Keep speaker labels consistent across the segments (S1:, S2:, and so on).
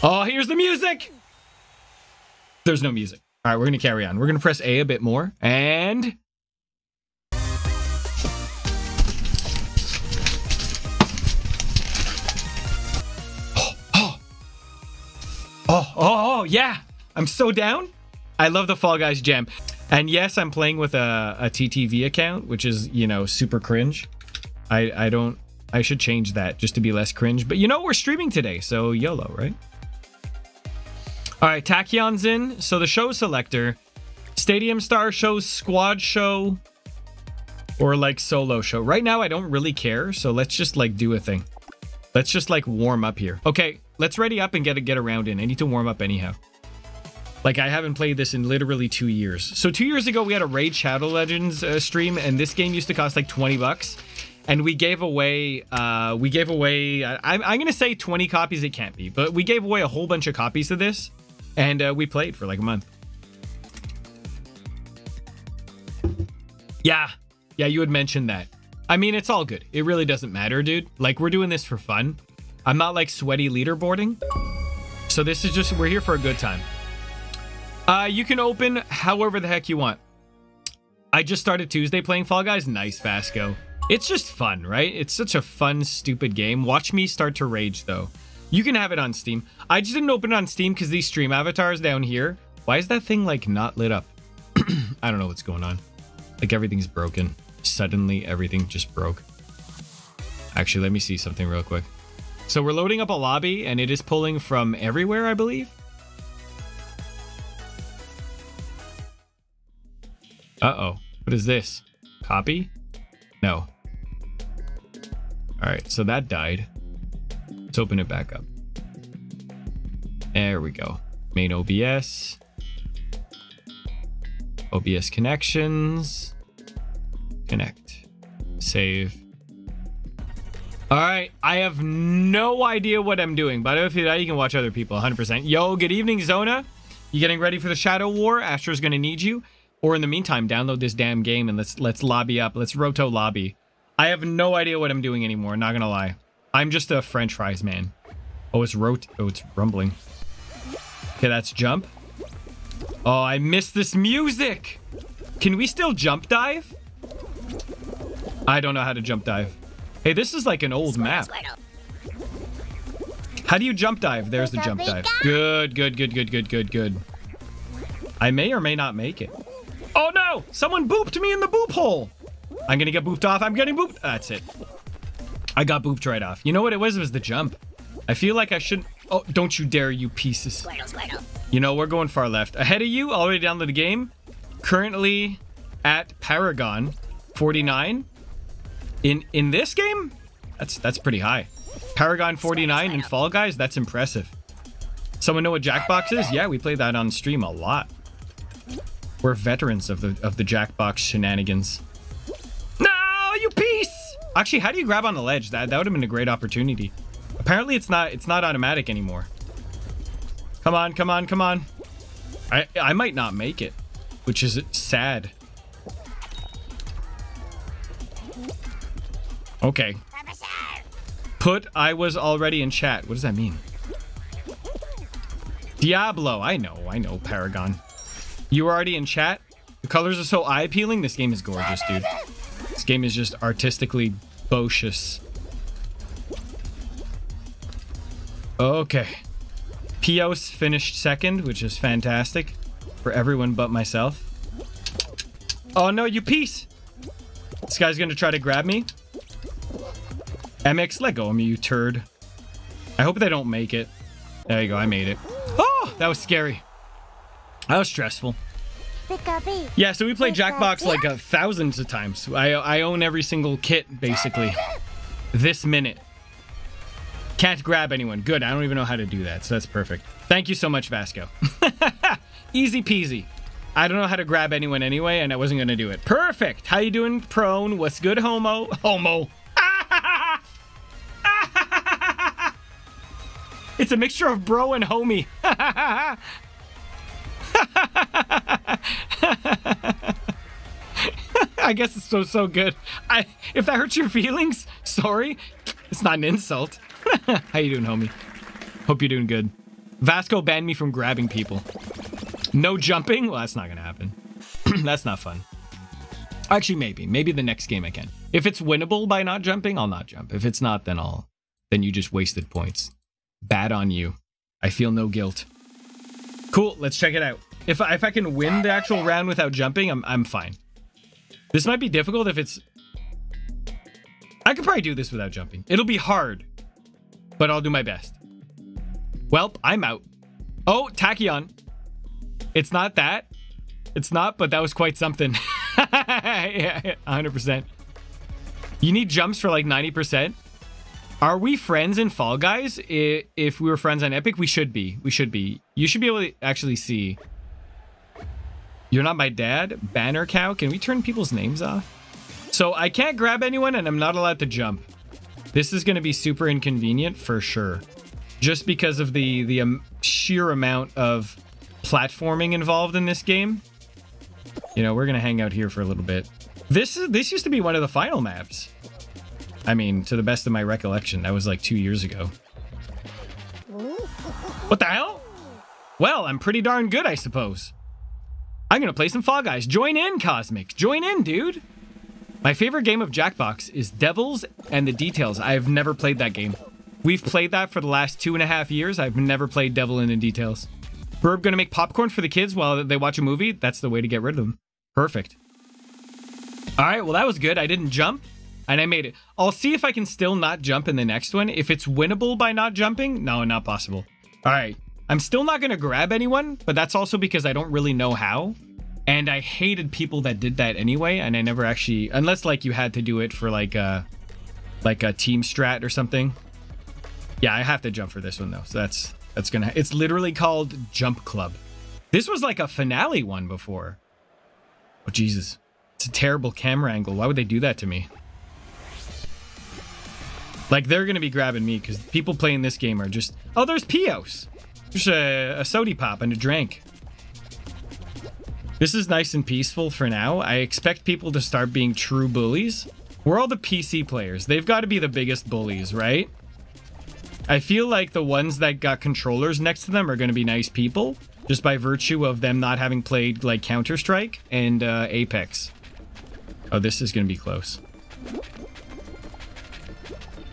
S1: Oh, here's the music. There's no music. All right, we're going to carry on. We're going to press A a bit more. And... Oh, oh, oh, oh, yeah. I'm so down. I love the Fall Guys gem. And yes, I'm playing with a, a TTV account, which is, you know, super cringe. I, I don't... I should change that just to be less cringe. But you know, we're streaming today, so YOLO, right? All right, Tachyon's in. So the show selector, Stadium Star shows squad show or like solo show. Right now, I don't really care. So let's just like do a thing. Let's just like warm up here. Okay, let's ready up and get a get around in. I need to warm up anyhow. Like I haven't played this in literally two years. So two years ago, we had a Raid Shadow Legends uh, stream and this game used to cost like 20 bucks and we gave away uh we gave away I, i'm gonna say 20 copies it can't be but we gave away a whole bunch of copies of this and uh, we played for like a month. Yeah. Yeah you had mentioned that. I mean it's all good. It really doesn't matter dude. Like we're doing this for fun. I'm not like sweaty leaderboarding. So this is just we're here for a good time. Uh you can open however the heck you want. I just started tuesday playing fall guys. Nice vasco it's just fun, right? It's such a fun, stupid game. Watch me start to rage, though. You can have it on Steam. I just didn't open it on Steam because these stream avatars down here. Why is that thing, like, not lit up? I don't know what's going on. Like, everything's broken. Suddenly, everything just broke. Actually, let me see something real quick. So we're loading up a lobby, and it is pulling from everywhere, I believe. Uh-oh. What is this? Copy? No. All right, so that died. Let's open it back up. There we go. Main OBS. OBS connections. Connect. Save. All right, I have no idea what I'm doing, but if you that, you can watch other people 100%. Yo, good evening, Zona. You getting ready for the Shadow War? Astra's gonna need you. Or in the meantime, download this damn game and let's let's lobby up. Let's roto lobby. I have no idea what I'm doing anymore, not gonna lie. I'm just a french fries man. Oh, it's rot- oh, it's rumbling. Okay, that's jump. Oh, I miss this music! Can we still jump dive? I don't know how to jump dive. Hey, this is like an old map. How do you jump dive? There's the jump dive. Good, good, good, good, good, good, good. I may or may not make it. Oh no! Someone booped me in the boop hole! I'm gonna get booped off. I'm getting booped. That's it. I got booped right off. You know what it was? It was the jump. I feel like I shouldn't... Oh, don't you dare, you pieces. You know, we're going far left. Ahead of you, already down to the game. Currently at Paragon 49. In in this game? That's that's pretty high. Paragon 49 in Fall Guys? That's impressive. Someone know what Jackbox is? Yeah, we play that on stream a lot. We're veterans of the of the Jackbox shenanigans. No, you piece! Actually, how do you grab on the ledge? That that would have been a great opportunity. Apparently, it's not it's not automatic anymore. Come on, come on, come on. I I might not make it, which is sad. Okay. Put I was already in chat. What does that mean? Diablo. I know, I know, Paragon. You were already in chat? The colors are so eye-appealing. This game is gorgeous, dude. Game is just artistically boocious. Okay. Pios finished second, which is fantastic for everyone but myself. Oh no, you piece! This guy's gonna try to grab me. MX, let go of me, you turd. I hope they don't make it. There you go, I made it. Oh, that was scary. That was stressful. Yeah, so we play Jackbox like uh, thousands of times. I, I own every single kit, basically. This minute. Can't grab anyone. Good, I don't even know how to do that, so that's perfect. Thank you so much, Vasco. Easy peasy. I don't know how to grab anyone anyway, and I wasn't going to do it. Perfect. How you doing, prone? What's good, homo? Homo. it's a mixture of bro and homie. I guess it's so so good. I if that hurts your feelings, sorry. It's not an insult. How you doing, homie? Hope you're doing good. Vasco banned me from grabbing people. No jumping? Well, that's not gonna happen. that's not fun. Actually, maybe. Maybe the next game I can. If it's winnable by not jumping, I'll not jump. If it's not, then I'll... Then you just wasted points. Bad on you. I feel no guilt. Cool, let's check it out. If I, if I can win the actual round without jumping, I'm, I'm fine. This might be difficult if it's... I could probably do this without jumping. It'll be hard, but I'll do my best. Well, I'm out. Oh, Tachyon. It's not that. It's not, but that was quite something. yeah, 100%. You need jumps for like 90%. Are we friends in Fall Guys? If we were friends on Epic, we should be. We should be. You should be able to actually see. You're not my dad? Banner cow? Can we turn people's names off? So I can't grab anyone and I'm not allowed to jump. This is going to be super inconvenient for sure. Just because of the, the um, sheer amount of platforming involved in this game. You know, we're going to hang out here for a little bit. This, is, this used to be one of the final maps. I mean, to the best of my recollection, that was like two years ago. What the hell? Well, I'm pretty darn good, I suppose. I'm gonna play some Fall Guys. Join in, Cosmic. Join in, dude. My favorite game of Jackbox is Devils and the Details. I've never played that game. We've played that for the last two and a half years. I've never played Devil in the Details. Burb gonna make popcorn for the kids while they watch a movie? That's the way to get rid of them. Perfect. All right, well, that was good. I didn't jump, and I made it. I'll see if I can still not jump in the next one. If it's winnable by not jumping, no, not possible. All right, I'm still not going to grab anyone, but that's also because I don't really know how. And I hated people that did that anyway, and I never actually, unless like you had to do it for like a, like a team strat or something. Yeah, I have to jump for this one though, so that's that's gonna. It's literally called Jump Club. This was like a finale one before. Oh Jesus, it's a terrible camera angle. Why would they do that to me? Like they're gonna be grabbing me because people playing this game are just. Oh, there's Pios. Just a, a sody pop and a drink. This is nice and peaceful for now. I expect people to start being true bullies. We're all the PC players. They've got to be the biggest bullies, right? I feel like the ones that got controllers next to them are going to be nice people. Just by virtue of them not having played like Counter-Strike and uh, Apex. Oh, this is going to be close.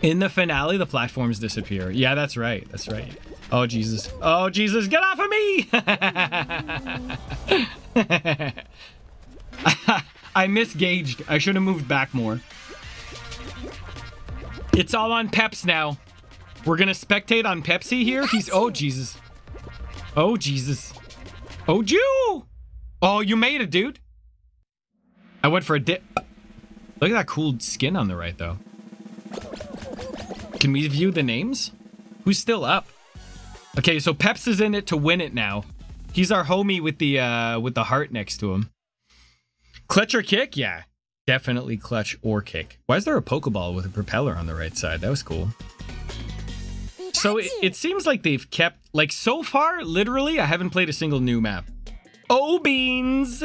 S1: In the finale, the platforms disappear. Yeah, that's right. That's right. Oh, Jesus. Oh, Jesus. Get off of me! I misgauged. I should have moved back more. It's all on Peps now. We're gonna spectate on Pepsi here. He's... Oh, Jesus. Oh, Jesus. Oh, Jew! Oh, you made it, dude. I went for a dip. Look at that cool skin on the right, though. Can we view the names? Who's still up? Okay, so Peps is in it to win it now. He's our homie with the uh with the heart next to him. Clutch or kick? Yeah. Definitely clutch or kick. Why is there a Pokeball with a propeller on the right side? That was cool. So it, it seems like they've kept, like so far, literally, I haven't played a single new map. Oh, beans!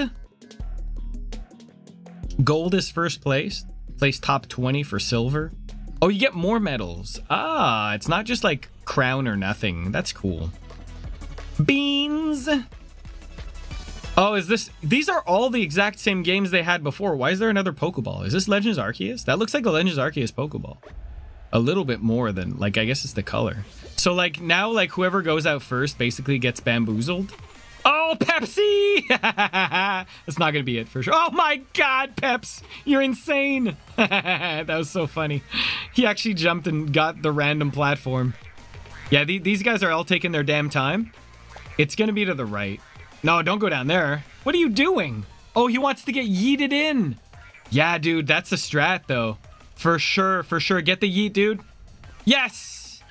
S1: Gold is first place. Place top 20 for silver. Oh, you get more medals. Ah, it's not just like crown or nothing. That's cool. Beans. Oh, is this... These are all the exact same games they had before. Why is there another Pokeball? Is this Legends Arceus? That looks like a Legends Arceus Pokeball. A little bit more than... Like, I guess it's the color. So, like, now, like, whoever goes out first basically gets bamboozled. Oh, Pepsi! That's not to be it for sure. Oh my god, Peps! You're insane! that was so funny. He actually jumped and got the random platform. Yeah, th these guys are all taking their damn time. It's gonna be to the right. No, don't go down there. What are you doing? Oh, he wants to get yeeted in. Yeah, dude, that's a strat, though. For sure, for sure. Get the yeet, dude. Yes!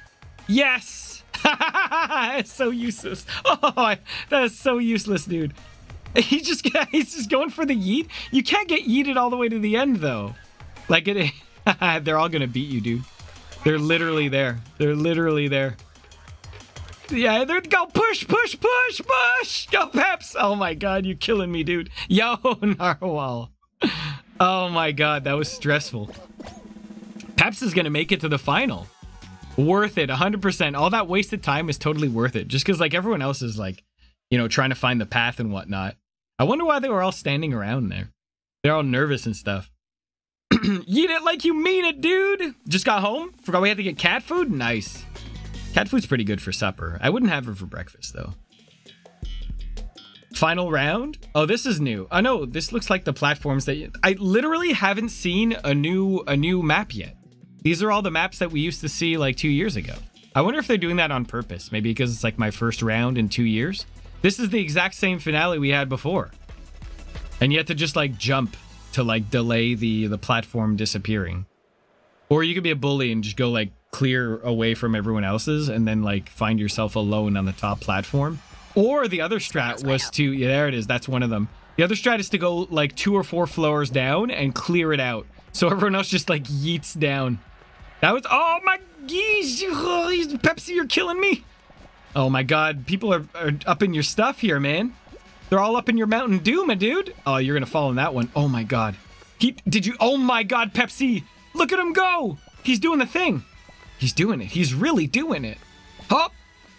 S1: Yes! it's so useless. Oh, that is so useless, dude. He just he's just going for the yeet. You can't get yeeted all the way to the end, though. Like, it, they're all gonna beat you, dude. They're literally there. They're literally there. Yeah, they're go push, push, push, push. Go Peps. Oh my god, you're killing me, dude. Yo, Narwhal. Oh my god, that was stressful. Peps is gonna make it to the final. Worth it, 100%. All that wasted time is totally worth it. Just because, like, everyone else is, like, you know, trying to find the path and whatnot. I wonder why they were all standing around there. They're all nervous and stuff. Eat it like you mean it, dude. Just got home. Forgot we had to get cat food. Nice. Cat food's pretty good for supper. I wouldn't have it for breakfast, though. Final round? Oh, this is new. Oh, no, this looks like the platforms that I literally haven't seen a new a new map yet. These are all the maps that we used to see like two years ago. I wonder if they're doing that on purpose. Maybe because it's like my first round in two years. This is the exact same finale we had before. And you have to just like jump to like delay the the platform disappearing. Or you could be a bully and just go like clear away from everyone else's and then like find yourself alone on the top platform. Or the other strat was to yeah, there it is, that's one of them. The other strat is to go like two or four floors down and clear it out. So everyone else just like yeets down. That was oh my geez, Pepsi, you're killing me. Oh my god, people are, are up in your stuff here, man. They're all up in your Mountain Dew, my dude. Oh, you're gonna fall in that one. Oh my god. He did you oh my god, Pepsi! Look at him go! He's doing the thing. He's doing it. He's really doing it. Hop!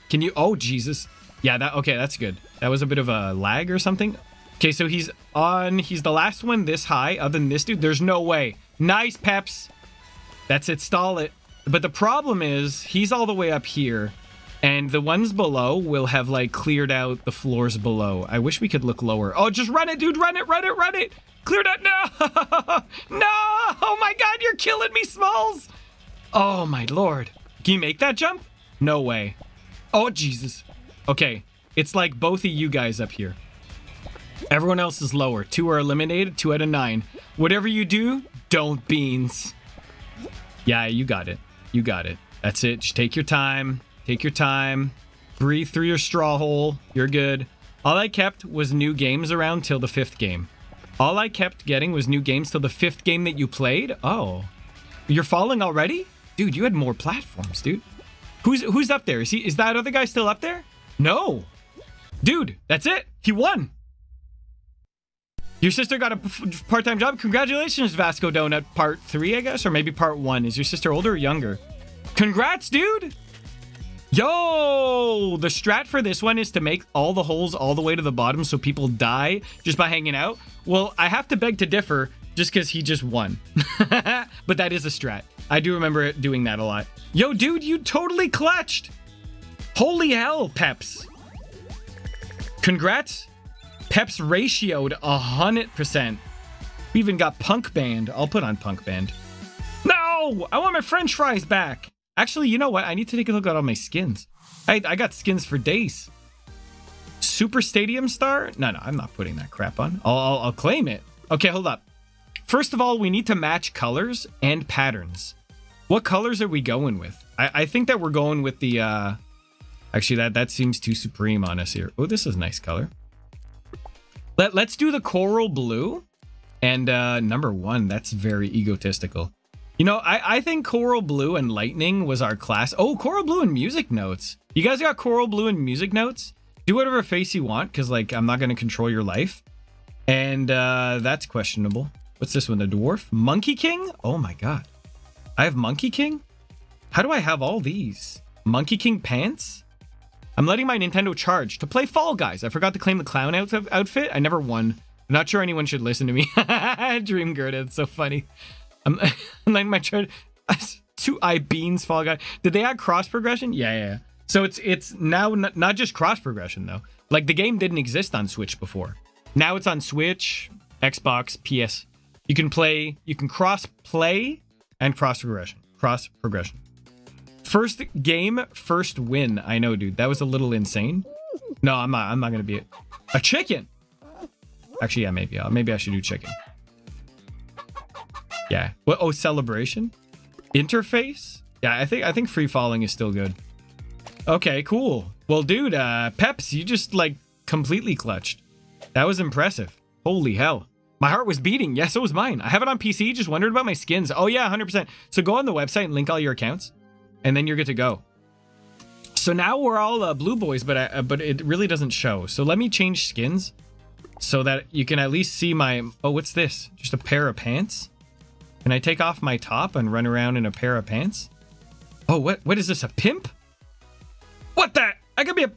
S1: Can you oh Jesus. Yeah, that okay, that's good. That was a bit of a lag or something. Okay, so he's on he's the last one this high, other than this dude. There's no way. Nice, Peps. That's it, stall it. But the problem is he's all the way up here. And the ones below will have like cleared out the floors below. I wish we could look lower. Oh, just run it, dude. Run it, run it, run it. Cleared out. No. no. Oh my God. You're killing me, Smalls. Oh my Lord. Can you make that jump? No way. Oh, Jesus. Okay. It's like both of you guys up here. Everyone else is lower. Two are eliminated. Two out of nine. Whatever you do, don't beans. Yeah, you got it. You got it. That's it. Just take your time. Take your time. Breathe through your straw hole. You're good. All I kept was new games around till the fifth game. All I kept getting was new games till the fifth game that you played? Oh. You're falling already? Dude, you had more platforms, dude. Who's who's up there? Is he is that other guy still up there? No. Dude, that's it. He won. Your sister got a part-time job. Congratulations, Vasco Donut. Part three, I guess, or maybe part one. Is your sister older or younger? Congrats, dude. Yo! The strat for this one is to make all the holes all the way to the bottom so people die just by hanging out. Well, I have to beg to differ just because he just won. but that is a strat. I do remember doing that a lot. Yo, dude, you totally clutched! Holy hell, Peps. Congrats. Peps ratioed 100%. We even got Punk Band. I'll put on Punk Band. No! I want my french fries back! Actually, you know what? I need to take a look at all my skins. I, I got skins for days. Super Stadium Star? No, no, I'm not putting that crap on. I'll, I'll, I'll claim it. Okay, hold up. First of all, we need to match colors and patterns. What colors are we going with? I, I think that we're going with the... Uh, actually, that, that seems too supreme on us here. Oh, this is nice color. Let, let's do the coral blue. And uh, number one, that's very egotistical. You know, I, I think Coral Blue and Lightning was our class. Oh, Coral Blue and Music Notes. You guys got Coral Blue and Music Notes? Do whatever face you want, because, like, I'm not going to control your life. And uh, that's questionable. What's this one? The Dwarf? Monkey King? Oh my god. I have Monkey King? How do I have all these? Monkey King pants? I'm letting my Nintendo charge to play Fall Guys. I forgot to claim the clown outfit. I never won. I'm not sure anyone should listen to me. Dream Gerda, it's so funny. I'm, letting my charge. Two I beans Fall Guy. Did they add cross progression? Yeah, yeah. So it's it's now not just cross progression though. Like the game didn't exist on Switch before. Now it's on Switch, Xbox, PS. You can play, you can cross play and cross progression. Cross progression. First game, first win. I know, dude. That was a little insane. No, I'm not. I'm not gonna be it. A chicken. Actually, yeah, maybe. Uh, maybe I should do chicken. Yeah. What? Oh, celebration. Interface. Yeah, I think I think free falling is still good. Okay, cool. Well, dude, uh, Peps, you just like completely clutched. That was impressive. Holy hell. My heart was beating. Yes, so was mine. I have it on PC. Just wondered about my skins. Oh yeah, 100%. So go on the website and link all your accounts, and then you're good to go. So now we're all uh, blue boys, but I, uh, but it really doesn't show. So let me change skins so that you can at least see my. Oh, what's this? Just a pair of pants. Can I take off my top and run around in a pair of pants? Oh, what? What is this? A pimp? What the? I could be a.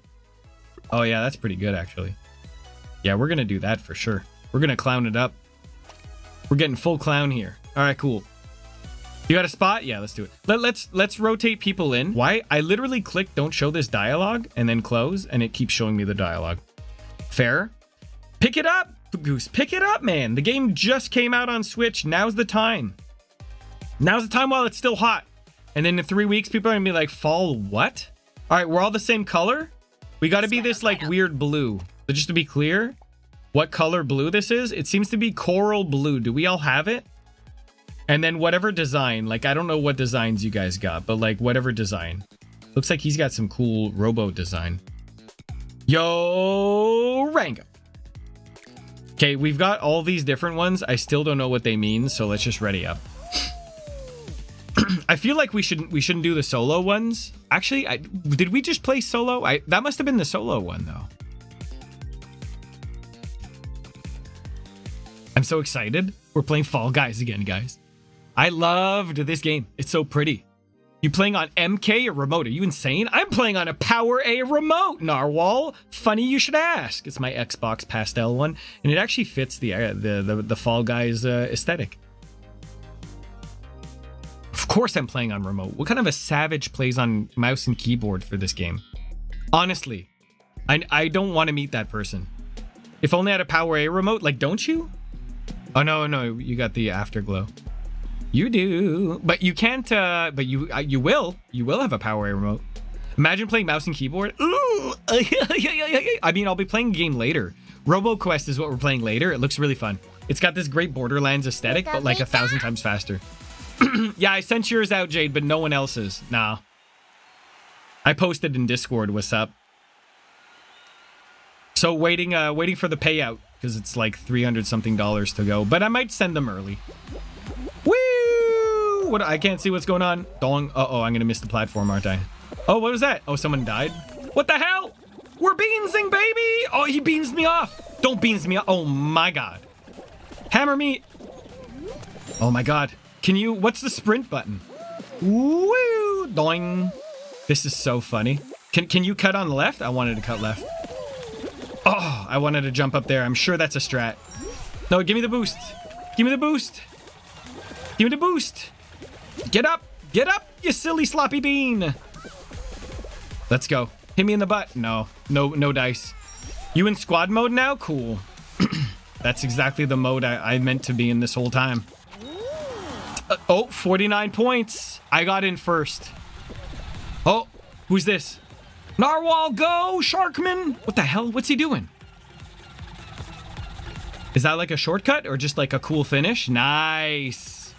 S1: Oh yeah, that's pretty good actually. Yeah, we're gonna do that for sure. We're gonna clown it up. We're getting full clown here. All right, cool. You got a spot? Yeah, let's do it. Let, let's let's rotate people in. Why? I literally click don't show this dialogue and then close and it keeps showing me the dialogue. Fair? Pick it up, Goose. Pick it up, man. The game just came out on Switch. Now's the time. Now's the time while it's still hot. And then in three weeks, people are gonna be like, fall what? All right, we're all the same color. We got to be this like weird blue. But just to be clear, what color blue this is, it seems to be coral blue. Do we all have it? And then whatever design, like I don't know what designs you guys got, but like whatever design. Looks like he's got some cool robo design. Yo, Rango. Okay, we've got all these different ones. I still don't know what they mean, so let's just ready up. I feel like we shouldn't we shouldn't do the solo ones. Actually, I, did we just play solo? I that must have been the solo one though. I'm so excited. We're playing Fall Guys again, guys. I loved this game. It's so pretty. You playing on MK or remote? Are you insane? I'm playing on a PowerA remote, Narwhal. Funny you should ask. It's my Xbox Pastel one, and it actually fits the uh, the, the, the Fall Guys uh, aesthetic. Of course I'm playing on remote. What kind of a savage plays on mouse and keyboard for this game? Honestly, I, I don't want to meet that person. If only I had a PowerA remote, like, don't you? Oh, no, no, you got the afterglow. You do, but you can't. Uh, but you uh, you will. You will have a PowerA remote. Imagine playing mouse and keyboard. Ooh, I mean, I'll be playing a game later. RoboQuest is what we're playing later. It looks really fun. It's got this great Borderlands aesthetic, but like a thousand times faster. yeah, I sent yours out, Jade, but no one else's. Nah. I posted in Discord. What's up? So waiting, uh, waiting for the payout because it's like 300 something dollars to go, but I might send them early. Woo! What? I can't see what's going on. Dong. Uh oh, I'm gonna miss the platform, aren't I? Oh, what was that? Oh, someone died. What the hell? We're beansing, baby! Oh, he beans me off. Don't beans me off. Oh my god. Hammer me. Oh my god. Can you? What's the sprint button? Woo! Doing. This is so funny. Can Can you cut on the left? I wanted to cut left. Oh, I wanted to jump up there. I'm sure that's a strat. No, give me the boost. Give me the boost. Give me the boost. Get up. Get up, you silly sloppy bean. Let's go. Hit me in the butt. No. No, no dice. You in squad mode now? Cool. That's exactly the mode I, I, meant to be in this whole time. Uh, oh, 49 points. I got in first. Oh, who's this? Narwhal, go, Sharkman! What the hell? What's he doing? Is that like a shortcut or just like a cool finish? Nice.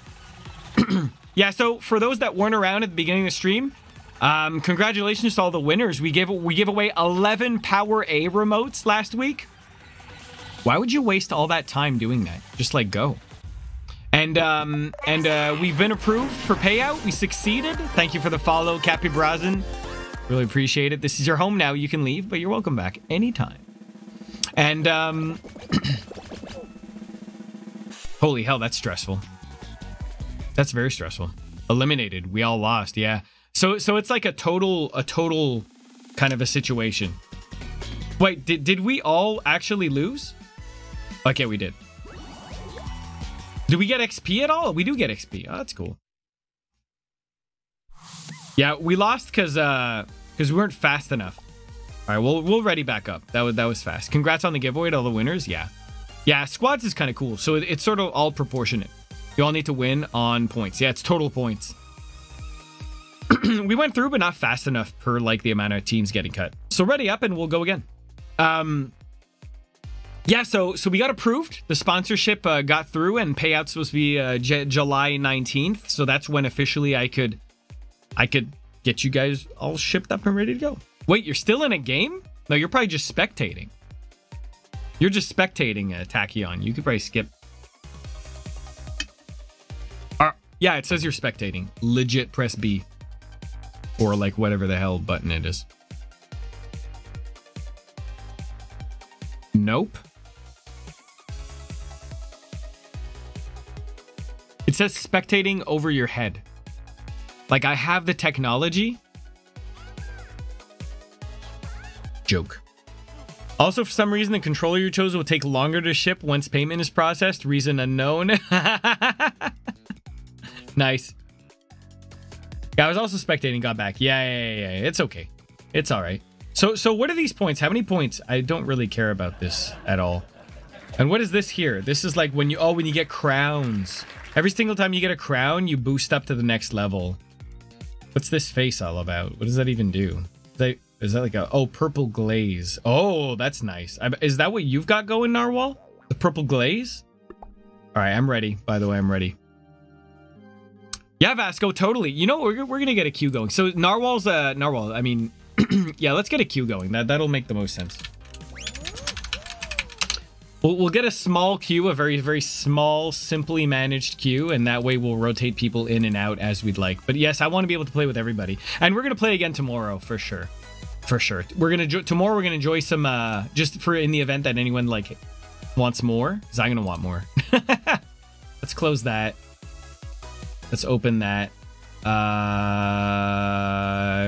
S1: yeah, so for those that weren't around at the beginning of the stream, um, congratulations to all the winners. We gave we gave away 11 PowerA remotes last week. Why would you waste all that time doing that? Just like go. And um, and uh, we've been approved for payout. We succeeded. Thank you for the follow, Cappy Brazen. Really appreciate it. This is your home now. You can leave, but you're welcome back anytime. And, um... holy hell, that's stressful. That's very stressful. Eliminated. We all lost, yeah. So so it's like a total a total kind of a situation. Wait, did did we all actually lose? Okay, we did. Do we get XP at all? We do get XP. Oh, that's cool. Yeah, we lost because uh because we weren't fast enough. All right, we'll we'll ready back up. That was that was fast. Congrats on the giveaway to all the winners. Yeah, yeah. Squads is kind of cool. So it, it's sort of all proportionate. You all need to win on points. Yeah, it's total points. we went through, but not fast enough per like the amount of teams getting cut. So ready up, and we'll go again. Um, yeah. So so we got approved. The sponsorship uh, got through, and payouts supposed to be uh, July 19th. So that's when officially I could I could get you guys all shipped up and ready to go. Wait, you're still in a game? No, you're probably just spectating. You're just spectating uh, Tachyon. You could probably skip. Uh, yeah, it says you're spectating. Legit press B. Or like whatever the hell button it is. Nope. It says spectating over your head. Like, I have the technology. Joke. Also, for some reason, the controller you chose will take longer to ship once payment is processed. Reason unknown. nice. Yeah, I was also spectating, got back. Yeah, yeah, yeah, yeah. It's okay. It's all right. So, so what are these points? How many points? I don't really care about this at all. And what is this here? This is like when you, oh, when you get crowns. Every single time you get a crown, you boost up to the next level. What's this face all about? What does that even do? Is that, is that like a, oh, purple glaze. Oh, that's nice. I, is that what you've got going, Narwhal? The purple glaze? All right, I'm ready. By the way, I'm ready. Yeah, Vasco, totally. You know, we're, we're going to get a queue going. So Narwhal's, uh, Narwhal, I mean, yeah, let's get a queue going. That, that'll make the most sense. We'll, we'll get a small queue, a very, very small, simply managed queue, and that way we'll rotate people in and out as we'd like. But yes, I want to be able to play with everybody. And we're going to play again tomorrow, for sure. For sure. We're going to, tomorrow we're going to enjoy some, uh, just for in the event that anyone, like, wants more, because I'm going to want more. Let's close that. Let's open that. Uh,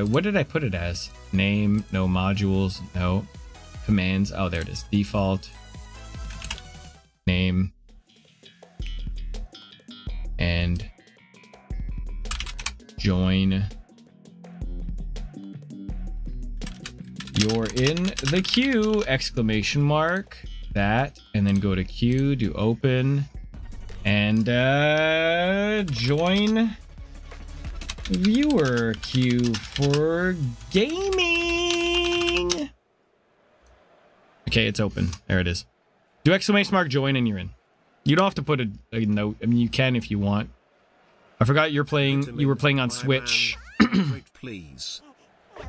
S1: what did I put it as? Name, no modules, no. Commands, oh, there it is. Default name, and join. You're in the queue! Exclamation mark. That, and then go to queue, do open, and uh, join viewer queue for gaming. Okay, it's open. There it is. Do exclamation mark join and you're in. You don't have to put a, a note. I mean, you can if you want. I forgot you're playing. You were playing on Switch. please.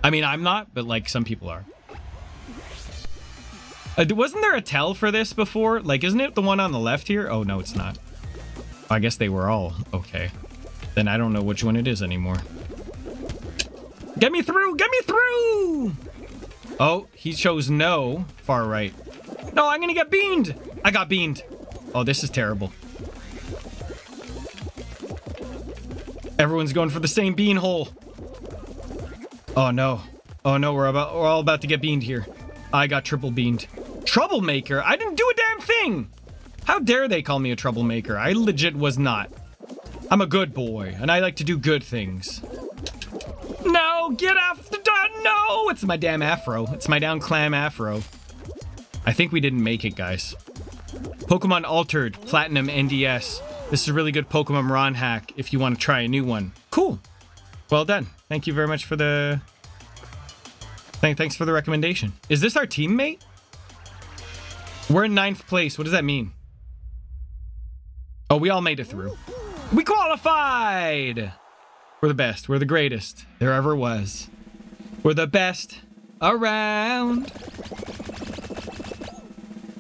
S1: I mean, I'm not, but like some people are. Uh, wasn't there a tell for this before? Like, isn't it the one on the left here? Oh, no, it's not. I guess they were all okay. Then I don't know which one it is anymore. Get me through! Get me through! Oh, he chose no. Far right. No, I'm gonna get beamed. I got beamed. Oh, this is terrible. Everyone's going for the same bean hole. Oh no. Oh no, we're about we're all about to get beamed here. I got triple beamed. Troublemaker? I didn't do a damn thing. How dare they call me a troublemaker? I legit was not. I'm a good boy, and I like to do good things. No, get off the. No, it's my damn afro. It's my down clam afro. I think we didn't make it, guys. Pokemon Altered, Platinum NDS. This is a really good Pokemon ROM hack if you want to try a new one. Cool. Well done. Thank you very much for the... Thank thanks for the recommendation. Is this our teammate? We're in ninth place. What does that mean? Oh, we all made it through. We qualified! We're the best. We're the greatest there ever was. We're the best around.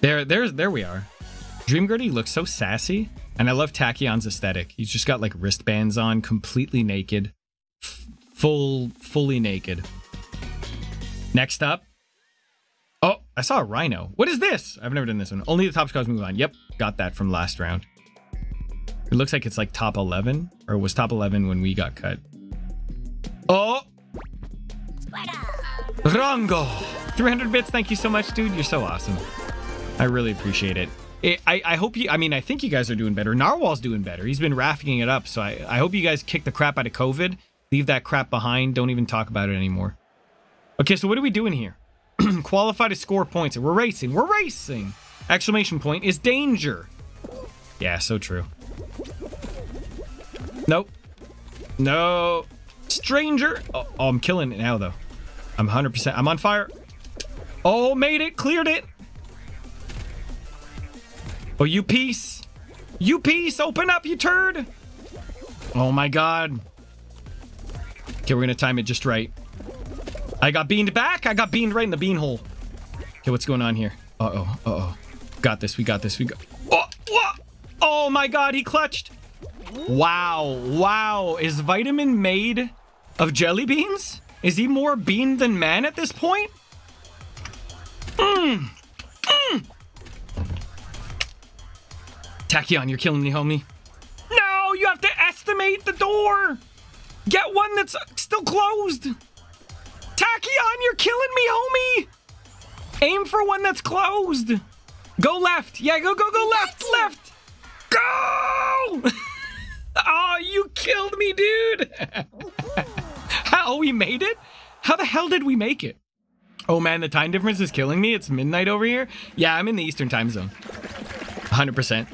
S1: There, there's, there we are. Dream Gurdy looks so sassy, and I love Tachyon's aesthetic. He's just got like wristbands on, completely naked, full, fully naked. Next up. Oh, I saw a rhino. What is this? I've never done this one. Only the top scores move on. Yep, got that from last round. It looks like it's like top 11, or was top 11 when we got cut. Oh! Rango! 300 bits, thank you so much, dude. You're so awesome. I really appreciate it. it. I, I hope you, I mean, I think you guys are doing better. Narwhal's doing better. He's been rafting it up. So I, I hope you guys kick the crap out of COVID. Leave that crap behind. Don't even talk about it anymore. Okay, so what are we doing here? Qualify to score points. We're racing. We're racing. Exclamation point is danger. Yeah, so true. Nope. No. Stranger. Oh, oh I'm killing it now, though. I'm 100%. I'm on fire. Oh, made it. Cleared it. Oh, you piece! You piece! Open up, you turd! Oh my god. Okay, we're gonna time it just right. I got beaned back! I got beaned right in the bean hole. Okay, what's going on here? Uh-oh, uh-oh. Got this, we got this, we got... Oh, oh, oh my god, he clutched! Wow, wow. Is Vitamin made of jelly beans? Is he more bean than man at this point? Mmm. Tachyon, you're killing me, homie. No, you have to estimate the door. Get one that's still closed. Tachyon, you're killing me, homie. Aim for one that's closed. Go left. Yeah, go, go, go left, left. Go! oh, you killed me, dude. How we made it? How the hell did we make it? Oh man, the time difference is killing me. It's midnight over here. Yeah, I'm in the Eastern time zone. 100%.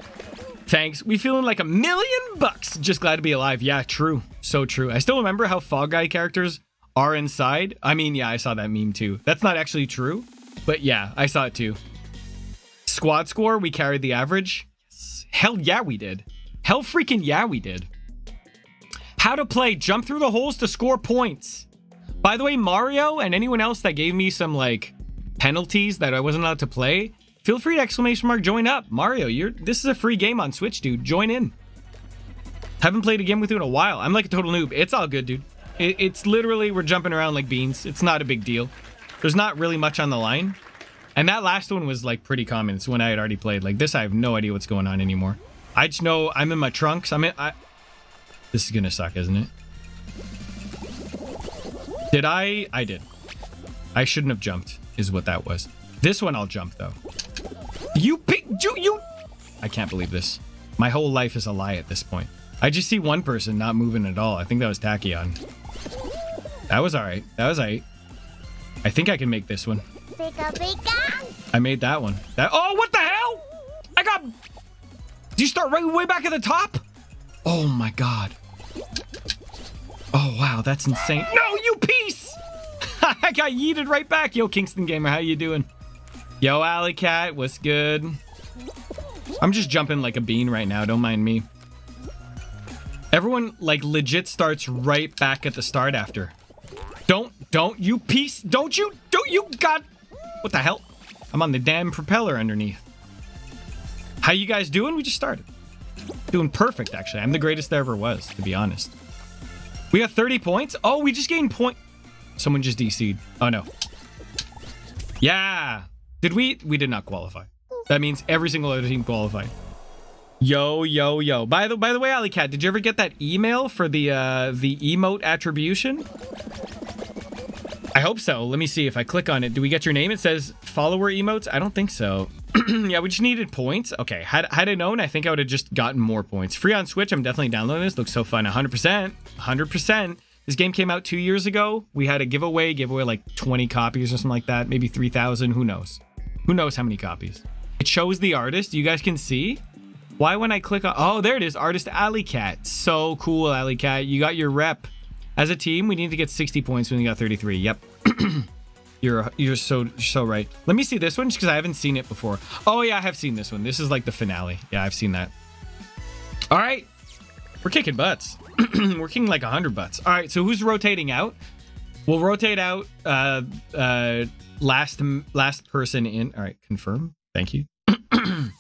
S1: Thanks. We feeling like a million bucks. Just glad to be alive. Yeah, true. So true. I still remember how Fall Guy characters are inside. I mean, yeah, I saw that meme too. That's not actually true, but yeah, I saw it too. Squad score, we carried the average. Hell yeah, we did. Hell freaking yeah, we did. How to play jump through the holes to score points. By the way, Mario and anyone else that gave me some like penalties that I wasn't allowed to play, feel free to exclamation mark join up. Mario, you're this is a free game on Switch, dude. Join in. Haven't played a game with you in a while. I'm like a total noob. It's all good, dude. It, it's literally we're jumping around like beans. It's not a big deal. There's not really much on the line. And that last one was like pretty common. It's when I had already played. Like this, I have no idea what's going on anymore. I just know I'm in my trunks. I'm in. I, this is gonna suck, isn't it? Did I? I did. I shouldn't have jumped, is what that was. This one I'll jump, though. You pick, you, you... I can't believe this. My whole life is a lie at this point. I just see one person not moving at all. I think that was Tachyon. That was alright. That was alright. I think I can make this one. I made that one. That Oh, what the hell? I got... Do you start right way back at the top? Oh my god. Oh, wow, that's insane. No, you piece! I got yeeted right back. Yo, Kingston Gamer, how you doing? Yo, Alley Cat, what's good? I'm just jumping like a bean right now. Don't mind me. Everyone, like, legit starts right back at the start after. Don't, don't, you piece, don't you, don't you, God. What the hell? I'm on the damn propeller underneath. How you guys doing? We just started. Doing perfect, actually. I'm the greatest there ever was, to be honest. We got 30 points? Oh, we just gained point. Someone just DC'd. Oh, no. Yeah. Did we? We did not qualify. That means every single other team qualified. Yo, yo, yo. By the by the way, Alley Cat, did you ever get that email for the uh the emote attribution? I hope so. Let me see if I click on it. Do we get your name? It says follower emotes. I don't think so. yeah, we just needed points. Okay, had, had I known, I think I would have just gotten more points. Free on Switch, I'm definitely downloading this. Looks so fun. 100%. 100%. This game came out two years ago. We had a giveaway, giveaway like 20 copies or something like that. Maybe 3,000. Who knows? Who knows how many copies? It shows the artist. You guys can see. Why when I click on... Oh, there it is. Artist Alley Cat. So cool, Alley Cat. You got your rep. As a team, we need to get 60 points when we got 33. Yep. You're you're so so right. Let me see this one just because I haven't seen it before. Oh yeah, I have seen this one. This is like the finale. Yeah, I've seen that. All right, we're kicking butts. we're kicking like hundred butts. All right, so who's rotating out? We'll rotate out uh, uh, last last person in. All right, confirm. Thank you.